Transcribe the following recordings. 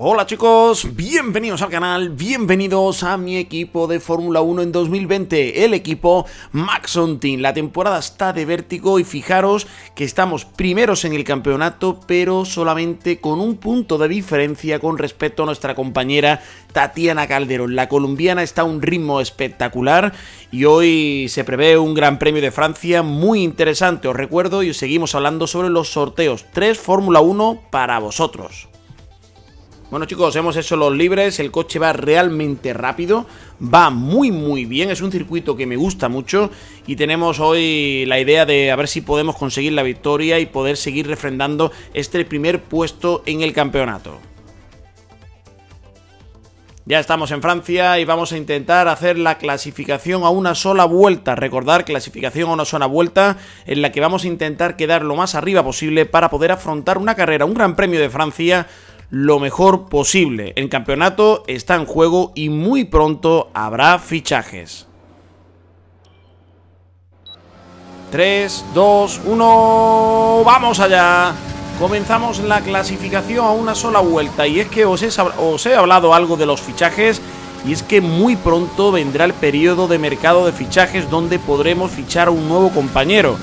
Hola chicos, bienvenidos al canal, bienvenidos a mi equipo de Fórmula 1 en 2020, el equipo Maxon Team. La temporada está de vértigo y fijaros que estamos primeros en el campeonato, pero solamente con un punto de diferencia con respecto a nuestra compañera Tatiana Calderón. La colombiana está a un ritmo espectacular y hoy se prevé un gran premio de Francia muy interesante. Os recuerdo y os seguimos hablando sobre los sorteos 3 Fórmula 1 para vosotros. Bueno chicos, hemos hecho los libres, el coche va realmente rápido, va muy muy bien, es un circuito que me gusta mucho y tenemos hoy la idea de a ver si podemos conseguir la victoria y poder seguir refrendando este primer puesto en el campeonato. Ya estamos en Francia y vamos a intentar hacer la clasificación a una sola vuelta. Recordar, clasificación a una sola vuelta en la que vamos a intentar quedar lo más arriba posible para poder afrontar una carrera, un gran premio de Francia lo mejor posible. El campeonato está en juego y muy pronto habrá fichajes. 3, 2, 1... ¡Vamos allá! Comenzamos la clasificación a una sola vuelta y es que os he, hablado algo de los fichajes y es que muy pronto vendrá el periodo de mercado de fichajes donde podremos fichar a un nuevo compañero.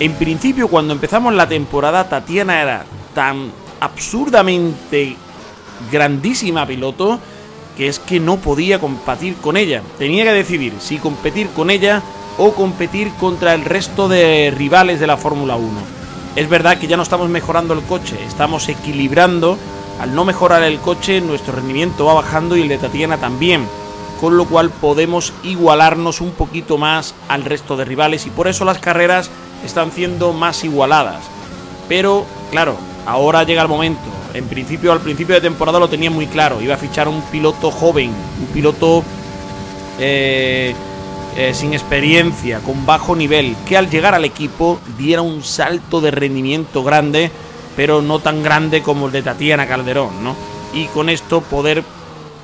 En principio cuando empezamos la temporada Tatiana era tan absurdamente grandísima piloto que es que no podía competir con ella. Tenía que decidir si competir con ella o competir contra el resto de rivales de la Fórmula 1. Es verdad que ya no estamos mejorando el coche, estamos equilibrando. Al no mejorar el coche, nuestro rendimiento va bajando y el de Tatiana también. Con lo cual podemos igualarnos un poquito más al resto de rivales y por eso las carreras están siendo más igualadas. Pero, claro, Ahora llega el momento. En principio, al principio de temporada lo tenía muy claro. Iba a fichar un piloto joven, un piloto eh, eh, sin experiencia, con bajo nivel, que al llegar al equipo diera un salto de rendimiento grande, pero no tan grande como el de Tatiana Calderón, ¿no? Y con esto poder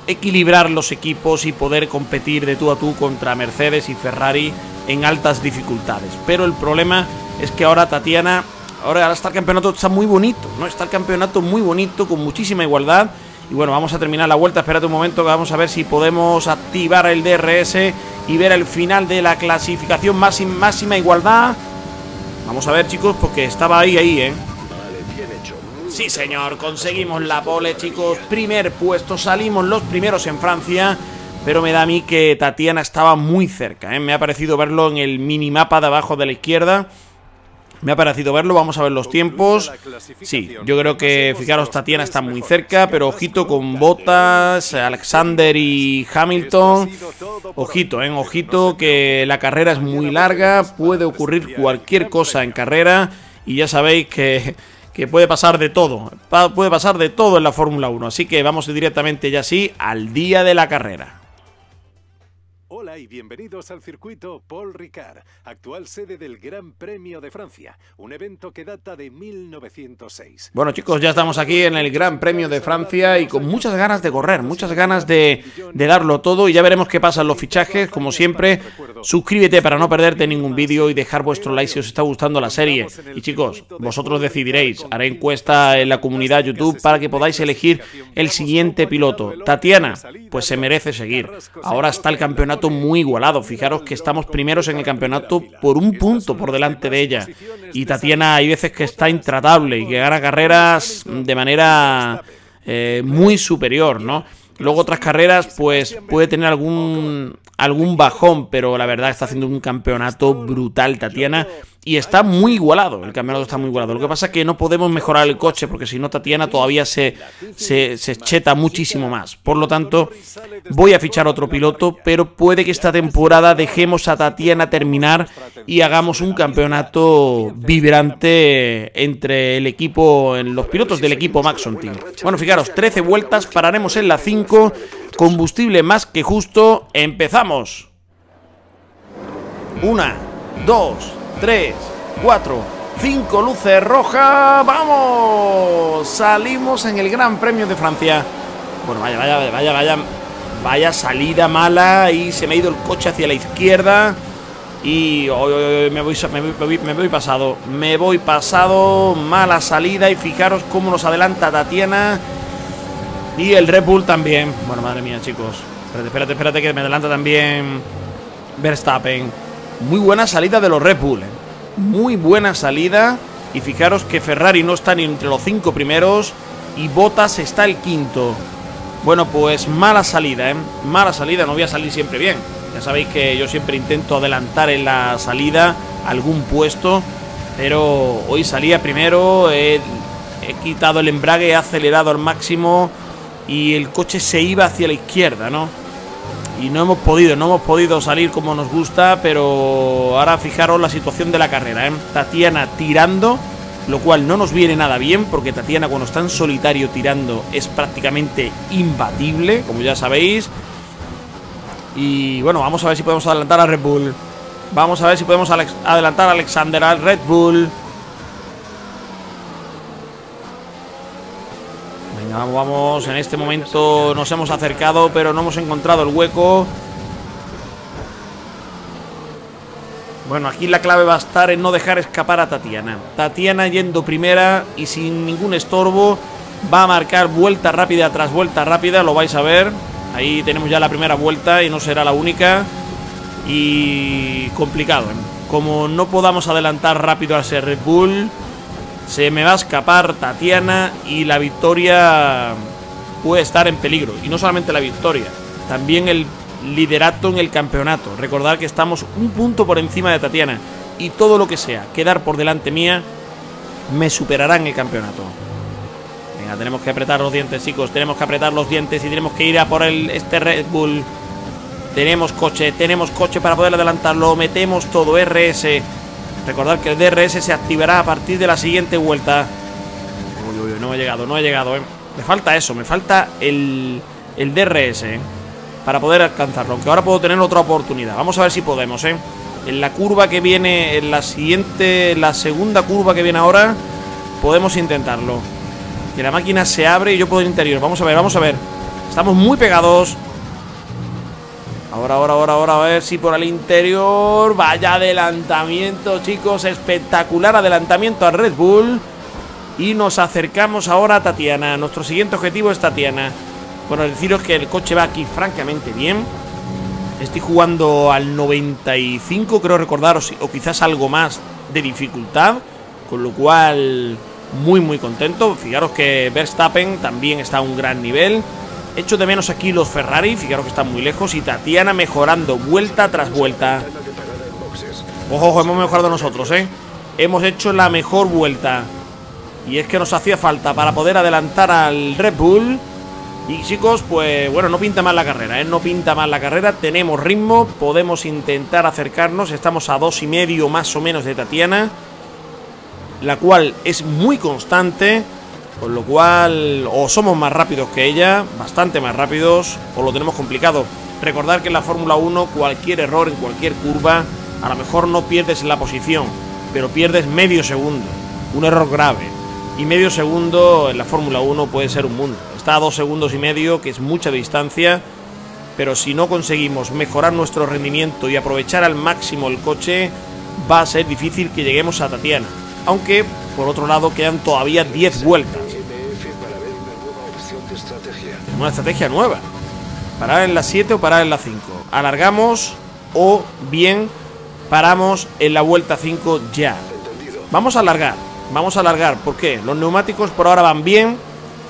equilibrar los equipos y poder competir de tú a tú contra Mercedes y Ferrari en altas dificultades. Pero el problema es que ahora Tatiana Ahora, está el campeonato, está muy bonito, ¿no? Está el campeonato muy bonito, con muchísima igualdad. Y bueno, vamos a terminar la vuelta. Espérate un momento que vamos a ver si podemos activar el DRS y ver el final de la clasificación máxima, máxima igualdad. Vamos a ver, chicos, porque estaba ahí, ahí, ¿eh? Sí, señor, conseguimos la pole, chicos. Primer puesto, salimos los primeros en Francia. Pero me da a mí que Tatiana estaba muy cerca, ¿eh? Me ha parecido verlo en el minimapa de abajo de la izquierda. Me ha parecido verlo, vamos a ver los tiempos. Sí, yo creo que, fijaros, Tatiana está muy cerca, pero ojito con Botas, Alexander y Hamilton. Ojito, eh, ojito, que la carrera es muy larga, puede ocurrir cualquier cosa en carrera y ya sabéis que, que puede pasar de todo, puede pasar de todo en la Fórmula 1. Así que vamos directamente ya sí al día de la carrera. Y bienvenidos al circuito Paul Ricard, actual sede del Gran Premio de Francia, un evento que data de 1906. Bueno chicos, ya estamos aquí en el Gran Premio de Francia y con muchas ganas de correr, muchas ganas de, darlo todo y ya veremos qué pasa en los fichajes. Como siempre, suscríbete para no perderte ningún vídeo y dejar vuestro like si os está gustando la serie. Y chicos, vosotros decidiréis, haré encuesta en la comunidad YouTube para que podáis elegir el siguiente piloto. Tatiana, pues se merece seguir. Ahora está el campeonato igualado. Fijaros que estamos primeros en el campeonato por un punto por delante de ella. Y Tatiana hay veces que está intratable y que gana carreras de manera eh, muy superior, ¿no? Luego otras carreras, pues puede tener algún, algún bajón, pero la verdad está haciendo un campeonato brutal Tatiana y está muy igualado, el campeonato está muy igualado. Lo que pasa es que no podemos mejorar el coche porque si no Tatiana todavía se, se, se, cheta muchísimo más. Por lo tanto, voy a fichar otro piloto, pero puede que esta temporada dejemos a Tatiana terminar y hagamos un campeonato vibrante entre el equipo, los pilotos del equipo Maxon Team. Bueno, fijaros, 13 vueltas, pararemos en la 5, combustible más que justo, empezamos. Una, dos, 3, 4, 5 luces rojas. ¡Vamos! Salimos en el Gran Premio de Francia. Bueno, vaya, vaya, vaya, vaya. Vaya salida mala. Y se me ha ido el coche hacia la izquierda. Y me, voy, me, voy, pasado. Me voy pasado. Mala salida. Y fijaros cómo nos adelanta Tatiana. Y el Red Bull también. Bueno, madre mía, chicos. Espérate, espérate, espérate, que me adelanta también Verstappen. Muy buena salida de los Red Bull. ¿eh? Muy buena salida. Y fijaros que Ferrari no está ni entre los cinco primeros. Y Bottas está el quinto. Bueno, pues mala salida, ¿eh? Mala salida, no voy a salir siempre bien. Ya sabéis que yo siempre intento adelantar en la salida algún puesto. Pero hoy salía primero, he, he quitado el embrague, he acelerado al máximo y el coche se iba hacia la izquierda, ¿no? Y no hemos podido, no hemos podido salir como nos gusta, pero ahora fijaros la situación de la carrera, ¿eh? Tatiana tirando, lo cual no nos viene nada bien, porque Tatiana cuando está en solitario tirando es prácticamente imbatible, como ya sabéis. Y bueno, vamos a ver si podemos adelantar a Red Bull. Vamos a ver si podemos adelantar a Alexander al Red Bull. Venga, vamos, vamos. En este momento nos hemos acercado, pero no hemos encontrado el hueco. Bueno, aquí la clave va a estar en no dejar escapar a Tatiana. Tatiana yendo primera y sin ningún estorbo va a marcar vuelta rápida tras vuelta rápida, lo vais a ver. Ahí tenemos ya la primera vuelta y no será la única. Y complicado. ¿eh? Como no podamos adelantar rápido a ese Red Bull, se me va a escapar Tatiana y la victoria puede estar en peligro. Y no solamente la victoria, también el liderato en el campeonato. Recordad que estamos un punto por encima de Tatiana. Y todo lo que sea quedar por delante mía, me superará en el campeonato. Venga, tenemos que apretar los dientes, chicos. Tenemos que apretar los dientes y tenemos que ir a por el, este Red Bull. Tenemos coche, tenemos coche para poder adelantarlo. Metemos todo, RS. Recordad que el DRS se activará a partir de la siguiente vuelta. Uy, uy, no he llegado, no he llegado, eh. Me falta eso, me falta el, el DRS, eh, Para poder alcanzarlo. Aunque ahora puedo tener otra oportunidad. Vamos a ver si podemos, eh. En la curva que viene, en la siguiente, la segunda curva que viene ahora, podemos intentarlo. Que la máquina se abre y yo puedo ir interior. Vamos a ver, vamos a ver. Estamos muy pegados. Ahora, ahora, ahora, ahora, a ver si por el interior. Vaya adelantamiento, chicos. Espectacular adelantamiento al Red Bull. Y nos acercamos ahora a Tatiana. Nuestro siguiente objetivo es Tatiana. Bueno, deciros que el coche va aquí francamente bien. Estoy jugando al 95, creo recordar, o quizás algo más de dificultad. Con lo cual, muy, muy contento. Fijaros que Verstappen también está a un gran nivel. Echo de menos aquí los Ferrari, fijaros que están muy lejos. Y Tatiana mejorando vuelta tras vuelta. Ojo, ojo, hemos mejorado nosotros, ¿eh? Hemos hecho la mejor vuelta. Y es que nos hacía falta para poder adelantar al Red Bull. Y chicos, pues bueno, no pinta mal la carrera, ¿eh? No pinta mal la carrera. Tenemos ritmo, podemos intentar acercarnos. Estamos a dos y medio más o menos de Tatiana. La cual es muy constante. Con lo cual, o somos más rápidos que ella, bastante más rápidos, o lo tenemos complicado. Recordar que en la Fórmula 1 cualquier error en cualquier curva, a lo mejor no pierdes la posición, pero pierdes medio segundo. Un error grave. Y medio segundo en la Fórmula 1 puede ser un mundo. Está a dos segundos y medio, que es mucha distancia, pero si no conseguimos mejorar nuestro rendimiento y aprovechar al máximo el coche, va a ser difícil que lleguemos a Tatiana. Aunque, por otro lado, quedan todavía 10 vueltas. Una estrategia nueva. Parar en la 7 o parar en la 5. Alargamos o bien paramos en la vuelta 5 ya. Vamos a alargar. Vamos a alargar. ¿Por qué? Los neumáticos por ahora van bien.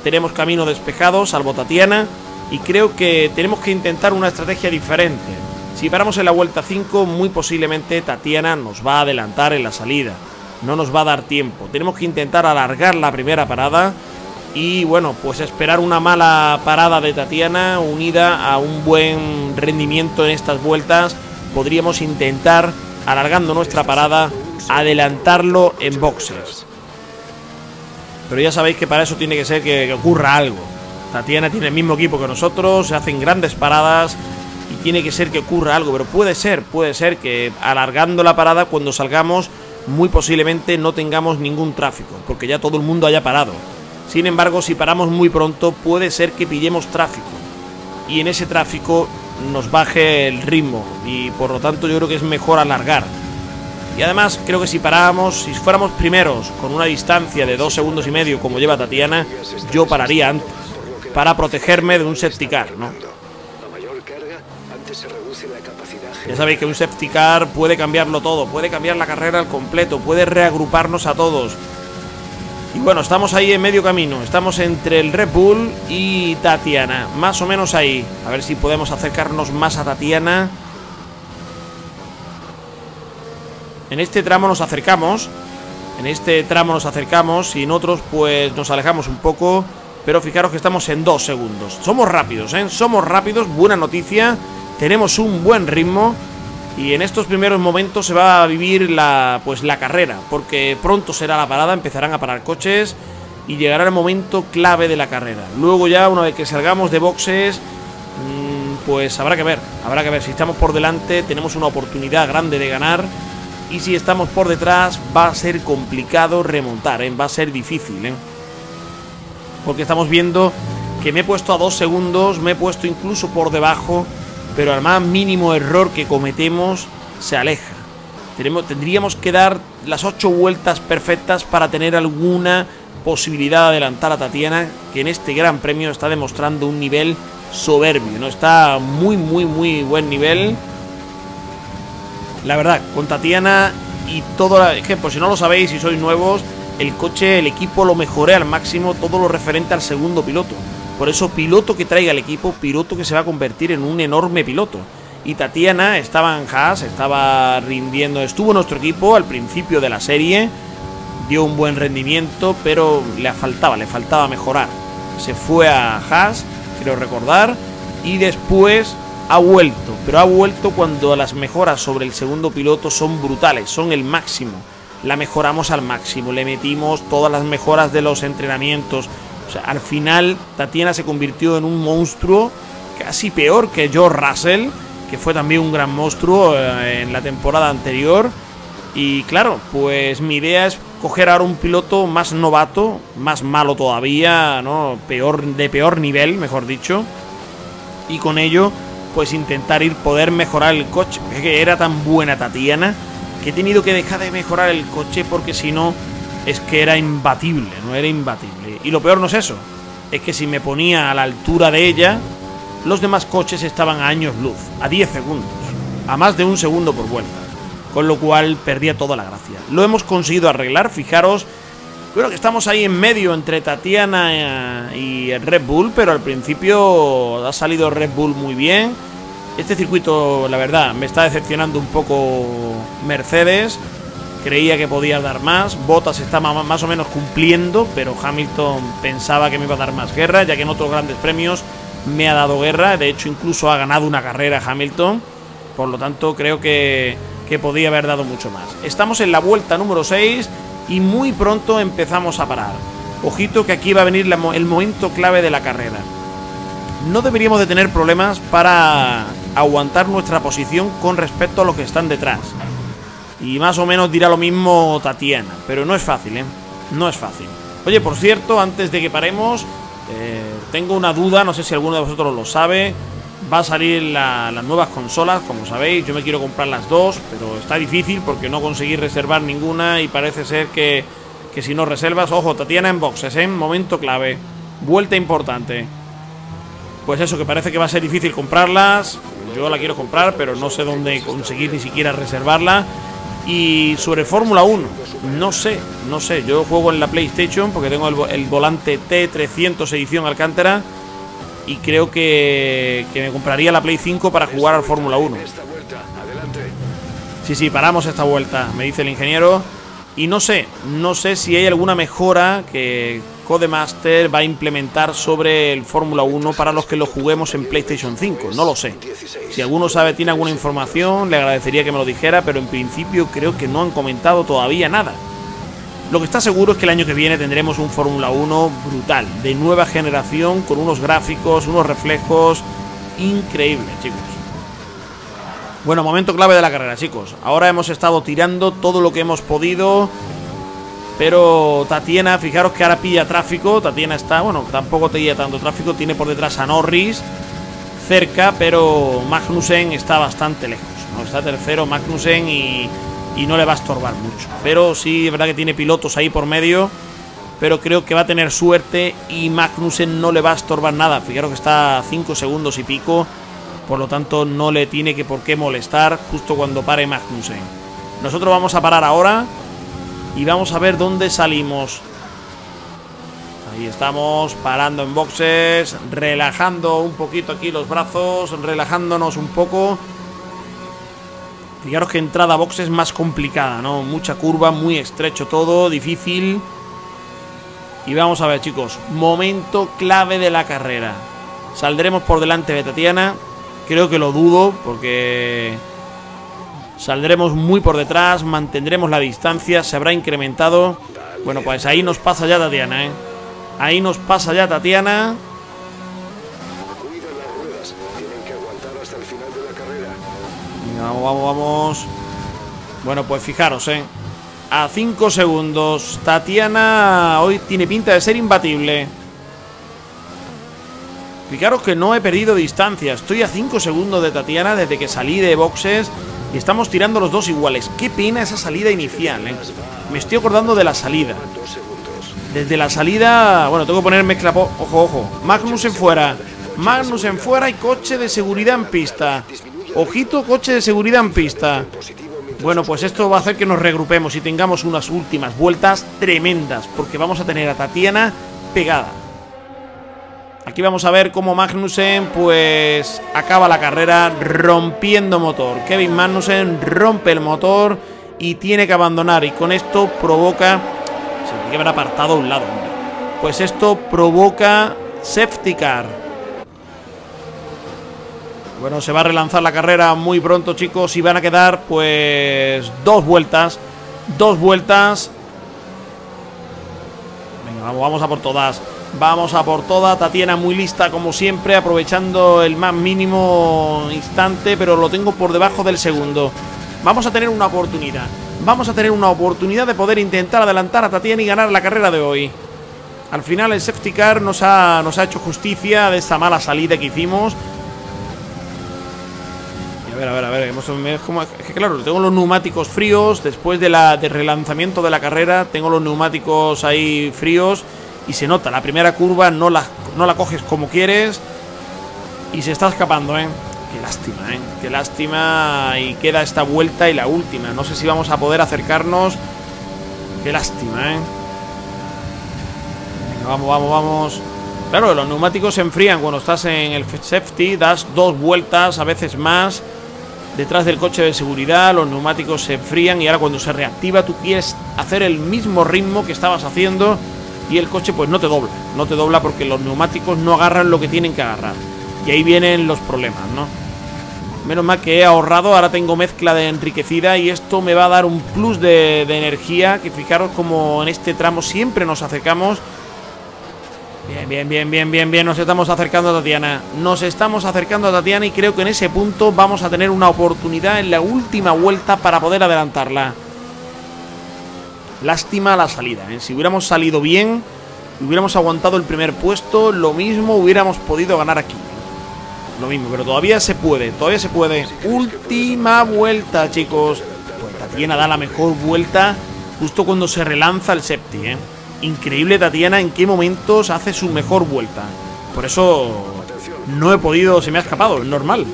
Tenemos camino despejado, salvo Tatiana. Y creo que tenemos que intentar una estrategia diferente. Si paramos en la vuelta 5, muy posiblemente Tatiana nos va a adelantar en la salida. No nos va a dar tiempo. Tenemos que intentar alargar la primera parada y bueno, pues esperar una mala parada de Tatiana unida a un buen rendimiento en estas vueltas. Podríamos intentar, alargando nuestra parada, adelantarlo en boxes. Pero ya sabéis que para eso tiene que ser que, ocurra algo. Tatiana tiene el mismo equipo que nosotros, se hacen grandes paradas y tiene que ser que ocurra algo. Pero puede ser, puede ser que alargando la parada cuando salgamos, muy posiblemente no tengamos ningún tráfico, porque ya todo el mundo haya parado. Sin embargo, si paramos muy pronto, puede ser que pillemos tráfico. Y en ese tráfico nos baje el ritmo. Y por lo tanto, yo creo que es mejor alargar. Y además, creo que si paráramos, si fuéramos primeros con una distancia de dos segundos y medio, como lleva Tatiana, yo pararía antes. para protegerme de un septicar, ¿no? Ya sabéis que un septicar puede cambiarlo todo, puede cambiar la carrera al completo, puede reagruparnos a todos. Y bueno, estamos ahí en medio camino, estamos entre el Red Bull y Tatiana, más o menos ahí. A ver si podemos acercarnos más a Tatiana. En este tramo nos acercamos, en este tramo nos acercamos y en otros pues nos alejamos un poco. Pero fijaros que estamos en dos segundos. Somos rápidos, ¿eh? Somos rápidos, buena noticia. Tenemos un buen ritmo. Y en estos primeros momentos se va a vivir la, pues, la carrera, porque pronto será la parada, empezarán a parar coches y llegará el momento clave de la carrera. Luego ya, una vez que salgamos de boxes, mm, pues habrá que ver, habrá que ver. Si estamos por delante, tenemos una oportunidad grande de ganar. Y si estamos por detrás, va a ser complicado remontar, ¿eh? va a ser difícil. ¿eh? Porque estamos viendo que me he puesto a dos segundos, me he puesto incluso por debajo pero al más mínimo error que cometemos se aleja. Tenemos, tendríamos que dar las ocho vueltas perfectas para tener alguna posibilidad de adelantar a Tatiana, que en este gran premio está demostrando un nivel soberbio, ¿no? Está muy, muy, muy buen nivel. La verdad, con Tatiana y todo... Es que, por si no lo sabéis, si sois nuevos, el coche, el equipo lo mejoré al máximo, todo lo referente al segundo piloto. Por eso, piloto que traiga el equipo, piloto que se va a convertir en un enorme piloto. Y Tatiana estaba en Haas, estaba rindiendo, estuvo nuestro equipo al principio de la serie, dio un buen rendimiento, pero le faltaba, le faltaba mejorar. Se fue a Haas, quiero recordar, y después ha vuelto, pero ha vuelto cuando las mejoras sobre el segundo piloto son brutales, son el máximo. La mejoramos al máximo, le metimos todas las mejoras de los entrenamientos, al final Tatiana se convirtió en un monstruo casi peor que George Russell, que fue también un gran monstruo eh, en la temporada anterior. Y claro, pues mi idea es coger ahora un piloto más novato, más malo todavía, ¿no? Peor, de peor nivel, mejor dicho. Y con ello, pues intentar ir poder mejorar el coche. Que era tan buena Tatiana que he tenido que dejar de mejorar el coche porque si no es que era imbatible, no era imbatible. Y lo peor no es eso, es que si me ponía a la altura de ella, los demás coches estaban a años luz, a 10 segundos, a más de un segundo por vuelta, con lo cual perdía toda la gracia. Lo hemos conseguido arreglar, fijaros, bueno que estamos ahí en medio entre Tatiana eh, y Red Bull, pero al principio ha salido Red Bull muy bien. Este circuito, la verdad, me está decepcionando un poco Mercedes creía que podía dar más. Bottas está más o menos cumpliendo, pero Hamilton pensaba que me iba a dar más guerra, ya que en otros grandes premios me ha dado guerra. De hecho, incluso ha ganado una carrera Hamilton. Por lo tanto, creo que, podía haber dado mucho más. Estamos en la vuelta número 6 y muy pronto empezamos a parar. Ojito que aquí va a venir el momento clave de la carrera. No deberíamos de tener problemas para aguantar nuestra posición con respecto a los que están detrás. Y más o menos dirá lo mismo Tatiana. Pero no es fácil, ¿eh? No es fácil. Oye, por cierto, antes de que paremos, eh, tengo una duda, no sé si alguno de vosotros lo sabe. Va a salir las nuevas consolas, como sabéis. Yo me quiero comprar las dos, pero está difícil porque no conseguí reservar ninguna y parece ser que, que si no reservas, ojo, Tatiana en boxes, ¿eh? Momento clave. Vuelta importante. Pues eso, que parece que va a ser difícil comprarlas. Yo la quiero comprar, pero no sé dónde conseguir ni siquiera reservarla. Y sobre Fórmula 1, no sé, no sé. Yo juego en la PlayStation porque tengo el, volante T300 edición Alcántara y creo que, que me compraría la Play 5 para jugar al Fórmula 1. Sí, sí, paramos esta vuelta, me dice el ingeniero. Y no sé, no sé si hay alguna mejora que Codemaster va a implementar sobre el Fórmula 1 para los que lo juguemos en PlayStation 5. No lo sé. Si alguno sabe, tiene alguna información, le agradecería que me lo dijera, pero en principio creo que no han comentado todavía nada. Lo que está seguro es que el año que viene tendremos un Fórmula 1 brutal, de nueva generación, con unos gráficos, unos reflejos increíbles, chicos. Bueno, momento clave de la carrera, chicos. Ahora hemos estado tirando todo lo que hemos podido. Pero Tatiana, fijaros que ahora pilla tráfico. Tatiana está, bueno, tampoco te guía tanto tráfico. Tiene por detrás a Norris cerca, pero Magnussen está bastante lejos. ¿no? Está tercero Magnussen y, y no le va a estorbar mucho. Pero sí, es verdad que tiene pilotos ahí por medio. pero creo que va a tener suerte y Magnussen no le va a estorbar nada. Fijaros que está a 5 segundos y pico, por lo tanto no le tiene que por qué molestar justo cuando pare Magnussen. Nosotros vamos a parar ahora y vamos a ver dónde salimos. Ahí estamos, parando en boxes, relajando un poquito aquí los brazos, relajándonos un poco. Fijaros que entrada a boxes es más complicada, ¿no? Mucha curva, muy estrecho todo, difícil. Y vamos a ver, chicos, momento clave de la carrera. Saldremos por delante de Tatiana. Creo que lo dudo porque saldremos muy por detrás, mantendremos la distancia, se habrá incrementado. Bueno, pues ahí nos pasa ya Tatiana, ¿eh? Ahí nos pasa ya Tatiana. vamos, vamos, vamos. Bueno, pues fijaros, ¿eh? A 5 segundos. Tatiana hoy tiene pinta de ser imbatible. Fijaros que no he perdido distancia. Estoy a 5 segundos de Tatiana desde que salí de boxes. Y estamos tirando los dos iguales. Qué pena esa salida inicial, ¿eh? Me estoy acordando de la salida. Desde la salida... Bueno, tengo que poner mezcla... Ojo, ojo. Magnus en fuera. Magnus en fuera y coche de seguridad en pista. Ojito, coche de seguridad en pista. Bueno, pues esto va a hacer que nos regrupemos y tengamos unas últimas vueltas tremendas. Porque vamos a tener a Tatiana pegada. Aquí vamos a ver cómo Magnussen pues acaba la carrera rompiendo motor. Kevin Magnussen rompe el motor y tiene que abandonar y con esto provoca que haber apartado a un lado, Pues esto provoca safety car. Bueno, se va a relanzar la carrera muy pronto, chicos, y van a quedar, pues, dos vueltas. Dos vueltas. Venga, vamos a por todas. Vamos a por todas. Tatiana muy lista, como siempre, aprovechando el más mínimo instante, pero lo tengo por debajo del segundo. Vamos a tener una oportunidad vamos a tener una oportunidad de poder intentar adelantar a Tatiana y ganar la carrera de hoy. Al final el safety car nos ha, nos ha hecho justicia de esa mala salida que hicimos. a ver, a ver, a ver. Que claro, tengo los neumáticos fríos. Después de la, del relanzamiento de la carrera, tengo los neumáticos ahí fríos. Y se nota, la primera curva no la, no la coges como quieres. Y se está escapando, ¿eh? Qué lástima, ¿eh? Qué lástima. Y queda esta vuelta y la última. No sé si vamos a poder acercarnos. Qué lástima, ¿eh? Venga, vamos, vamos, vamos. Claro, los neumáticos se enfrían cuando estás en el safety. Das dos vueltas, a veces más. Detrás del coche de seguridad, los neumáticos se enfrían y ahora cuando se reactiva tú quieres hacer el mismo ritmo que estabas haciendo y el coche pues no te dobla, no te dobla porque los neumáticos no agarran lo que tienen que agarrar. Y ahí vienen los problemas, ¿no? Menos mal que he ahorrado, ahora tengo mezcla de enriquecida y esto me va a dar un plus de, energía, que fijaros como en este tramo siempre nos acercamos. Bien, bien, bien, bien, bien, bien, nos estamos acercando a Tatiana. Nos estamos acercando a Tatiana y creo que en ese punto vamos a tener una oportunidad en la última vuelta para poder adelantarla. Lástima la salida, ¿eh? si hubiéramos salido bien, hubiéramos aguantado el primer puesto, lo mismo hubiéramos podido ganar aquí lo mismo, pero todavía se puede, todavía se puede. Última vuelta, chicos. Pues Tatiana da la mejor vuelta justo cuando se relanza el Septi, ¿eh? Increíble Tatiana en qué momentos hace su mejor vuelta. Por eso no he podido, se me ha escapado, es normal.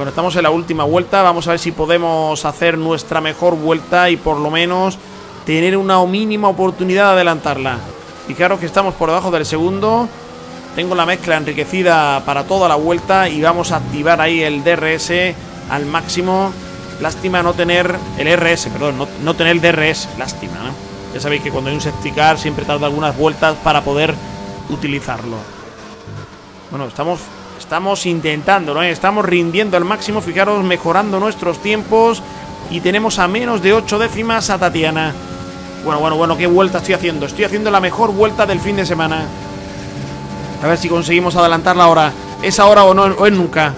Bueno, estamos en la última vuelta, vamos a ver si podemos hacer nuestra mejor vuelta y por lo menos tener una mínima oportunidad de adelantarla. Fijaros que estamos por debajo del segundo. Tengo la mezcla enriquecida para toda la vuelta y vamos a activar ahí el DRS al máximo. Lástima no tener el RS, perdón, no, tener el DRS, lástima. Ya sabéis que cuando hay un safety car siempre tarda algunas vueltas para poder utilizarlo. Bueno, estamos, estamos intentando, ¿no? Estamos rindiendo al máximo, fijaros, mejorando nuestros tiempos y tenemos a menos de 8 décimas a Tatiana. Bueno, bueno, bueno, ¿qué vuelta estoy haciendo? Estoy haciendo la mejor vuelta del fin de semana. A ver si conseguimos adelantarla ahora. ¿Es ahora o no o es nunca?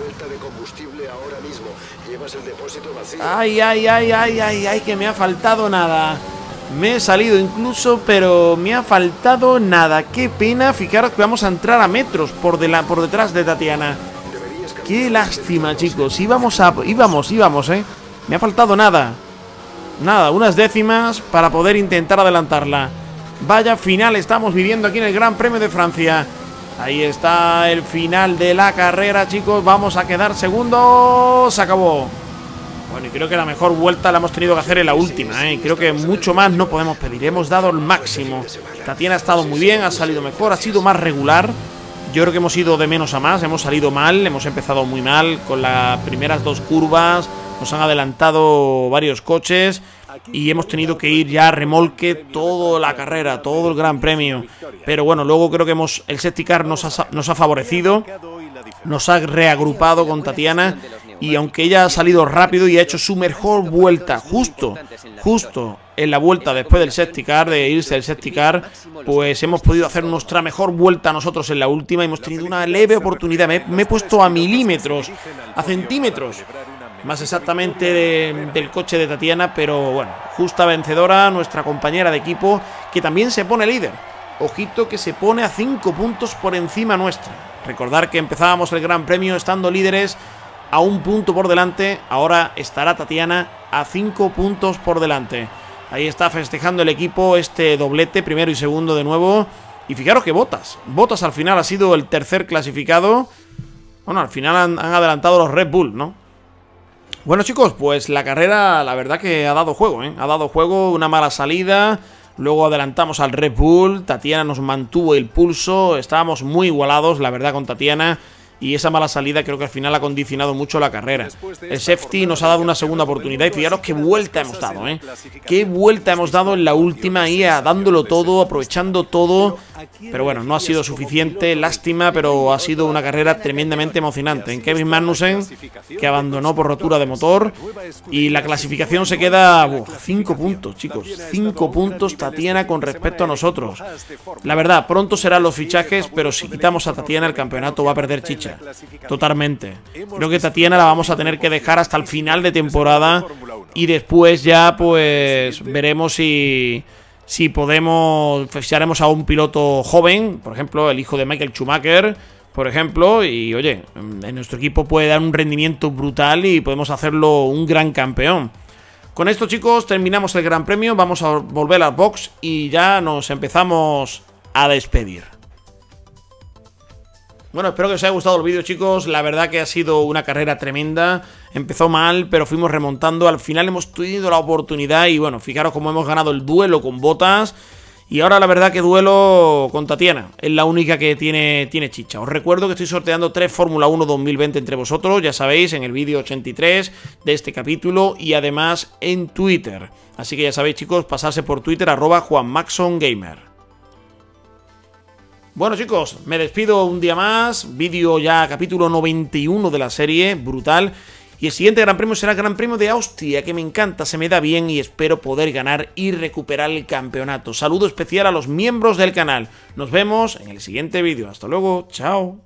Ay, ay, ay, ay, ay, ay, que me ha faltado nada. Me he salido incluso, pero me ha faltado nada. Qué pena, fijaros que vamos a entrar a metros por, por detrás de Tatiana. Qué lástima, chicos. Íbamos a... Íbamos, íbamos, ¿eh? Me ha faltado nada. Nada, unas décimas para poder intentar adelantarla. Vaya final estamos viviendo aquí en el Gran Premio de Francia. Ahí está el final de la carrera, chicos. Vamos a quedar segundos. Se acabó. Creo que la mejor vuelta la hemos tenido que hacer en la última, ¿eh? Creo que mucho más no podemos pedir. Hemos dado el máximo. Tatiana ha estado muy bien, ha salido mejor, ha sido más regular. Yo creo que hemos ido de menos a más, hemos salido mal, hemos empezado muy mal con las primeras dos curvas, nos han adelantado varios coches y hemos tenido que ir ya a remolque toda la carrera, todo el Gran Premio. Pero bueno, luego creo que hemos el safety nos ha, nos ha favorecido, nos ha reagrupado con Tatiana y aunque ella ha salido rápido y ha hecho su mejor vuelta justo, justo en la vuelta después del safety car, de irse el safety car, pues hemos podido hacer nuestra mejor vuelta nosotros en la última. Hemos tenido una leve oportunidad. Me, he puesto a milímetros, a centímetros, más exactamente del coche de Tatiana, pero bueno, justa vencedora, nuestra compañera de equipo, que también se pone líder. Ojito que se pone a 5 puntos por encima nuestra. Recordar que empezábamos el Gran Premio estando líderes a un punto por delante. Ahora estará Tatiana a 5 puntos por delante. Ahí está festejando el equipo este doblete, primero y segundo de nuevo. Y fijaros que Botas. Botas al final ha sido el tercer clasificado. Bueno, al final han, adelantado los Red Bull, ¿no? Bueno chicos, pues la carrera la verdad que ha dado juego, ¿eh? Ha dado juego, una mala salida. Luego adelantamos al Red Bull. Tatiana nos mantuvo el pulso. Estábamos muy igualados, la verdad, con Tatiana y esa mala salida creo que al final ha condicionado mucho la carrera. El safety nos ha dado una segunda oportunidad y fijaros qué vuelta hemos dado, ¿eh? Qué vuelta hemos dado en la última ahí, dándolo todo, aprovechando todo. Pero bueno, no ha sido suficiente, lástima, pero ha sido una carrera tremendamente emocionante. En Kevin Magnussen, que abandonó por rotura de motor, y la clasificación se queda 5 puntos, chicos. 5 puntos Tatiana con respecto a nosotros. La verdad, pronto serán los fichajes, pero si quitamos a Tatiana el campeonato va a perder chicha. Totalmente. Creo que Tatiana la vamos a tener que dejar hasta el final de temporada y después ya pues veremos si si podemos ficharemos a un piloto joven, por ejemplo, el hijo de Michael Schumacher, por ejemplo, y oye, en nuestro equipo puede dar un rendimiento brutal y podemos hacerlo un gran campeón. Con esto, chicos, terminamos el Gran Premio, vamos a volver al box y ya nos empezamos a despedir. Bueno, espero que os haya gustado el vídeo, chicos. La verdad que ha sido una carrera tremenda. Empezó mal, pero fuimos remontando. Al final hemos tenido la oportunidad y bueno, fijaros cómo hemos ganado el duelo con botas. Y ahora la verdad que duelo con Tatiana. Es la única que tiene, tiene chicha. Os recuerdo que estoy sorteando tres Fórmula 1 2020 entre vosotros. Ya sabéis, en el vídeo 83 de este capítulo. Y además en Twitter. Así que ya sabéis, chicos, pasarse por Twitter arroba juanmaxongamer. Bueno chicos, me despido un día más, vídeo ya capítulo 91 de la serie, brutal. Y el siguiente Gran Premio será el Gran Premio de Austria, que me encanta, se me da bien y espero poder ganar y recuperar el campeonato. Saludo especial a los miembros del canal. Nos vemos en el siguiente vídeo. Hasta luego, chao.